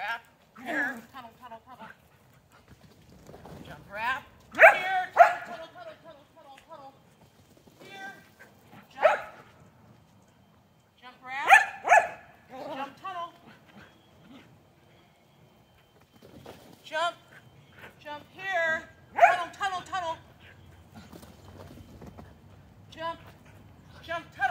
wrap, here, tunnel, tunnel, tunnel. Jump wrap, here, tunnel, tunnel, tunnel, tunnel, tunnel, tunnel. Here, jump, jump wrap, jump tunnel. Jump, jump here, tunnel, tunnel, tunnel. Jump, jump tunnel.